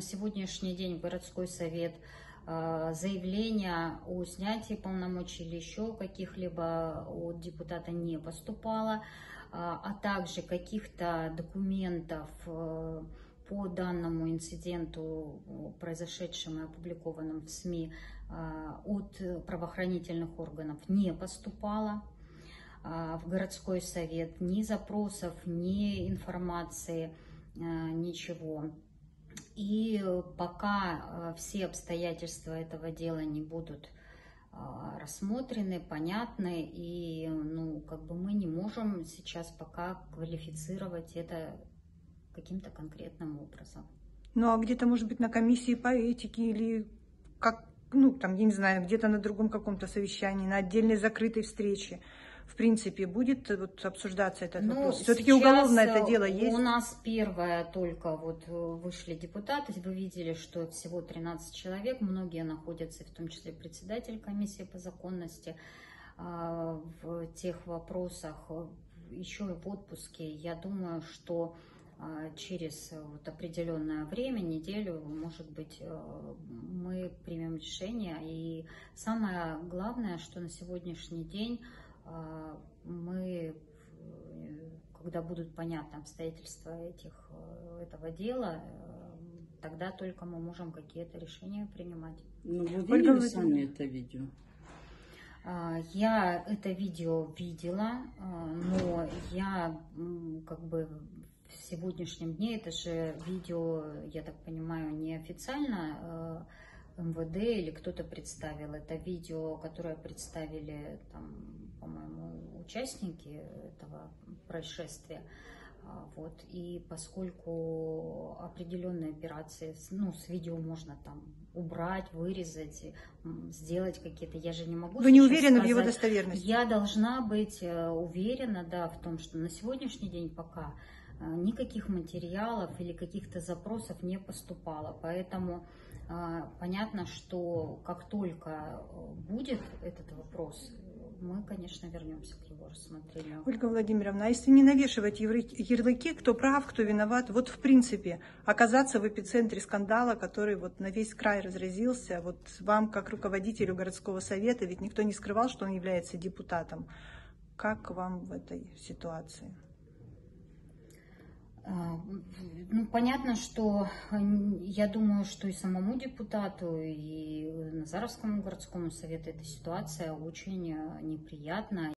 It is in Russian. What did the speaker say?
на сегодняшний день городской совет э, заявление о снятии полномочий или еще каких-либо от депутата не поступало, а также каких-то документов по данному инциденту, произошедшему и опубликованным в СМИ, от правоохранительных органов не поступало. В городской совет, ни запросов, ни информации, ничего. И пока а, все обстоятельства этого дела не будут рассмотрены, понятны, и ну, как бы мы не можем сейчас пока квалифицировать это каким-то конкретным образом. Ну а где-то, может быть, на комиссии по этике или как, ну, там, я не знаю, где-то на другом каком-то совещании, на отдельной закрытой встрече в принципе, будет вот обсуждаться этот ну, вопрос? Все-таки уголовное это дело есть? У нас первое только вот э, вышли депутаты, вы видели, что всего 13 человек, многие находятся, в том числе председатель комиссии по законности, а, в тех вопросах, э, еще и в отпуске. Я думаю, что а, через вот определенное время, неделю, может быть, э, мы примем решение. И самое главное, что на сегодняшний день мы, когда будут понятны обстоятельства этих, э, этого дела, э, тогда только мы можем какие-то решения принимать. Ну, вы видели сами это видео? А, я это видео видела, а, но я как бы в сегодняшнем дне, это же видео, я так понимаю, неофициально э, МВД или кто-то представил. Это видео, которое представили там по-моему, участники этого происшествия. А, вот, и поскольку определенные операции, ну, с видео можно там убрать, вырезать, сделать какие-то, я же не могу... Вы не уверены сказать, в его достоверности? Я должна быть э, уверена, да, в том, что на сегодняшний день пока э, никаких материалов или каких-то запросов не поступало, поэтому э, понятно, что как только будет этот вопрос мы, конечно, вернемся к его рассмотрению. Ольга Владимировна, а если не навешивать ярлыки, кто прав, кто виноват, вот в принципе оказаться в эпицентре скандала, который вот на весь край разразился, вот вам как руководителю городского совета, ведь никто не скрывал, что он является депутатом. Как вам в этой ситуации? Понятно, что я думаю, что и самому депутату, и Назаровскому городскому совету эта ситуация очень неприятна.